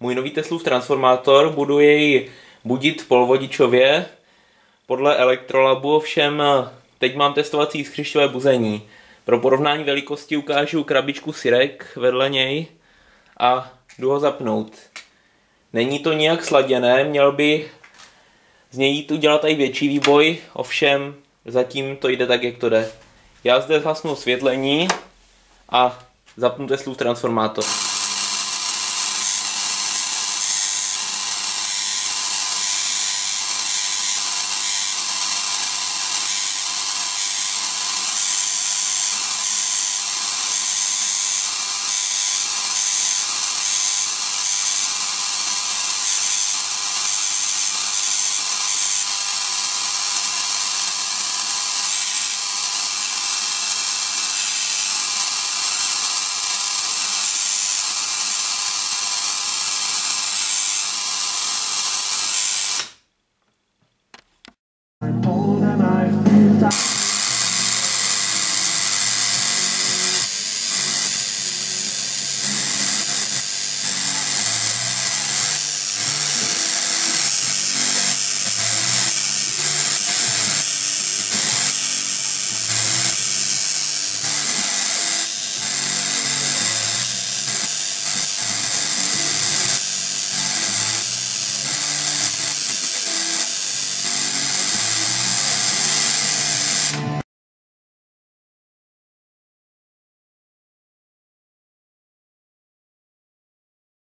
můj nový Teslův transformátor, budu jej budit polvodičově. Podle Elektrolabu ovšem eh, teď mám testovací skřišťové buzení. Pro porovnání velikosti ukážu krabičku Sirek vedle něj a jdu ho zapnout. Není to nijak sladěné, měl by z něj jít udělat i větší výboj, ovšem zatím to jde tak, jak to jde. Já zde zhasnu osvětlení a zapnu Teslův transformátor.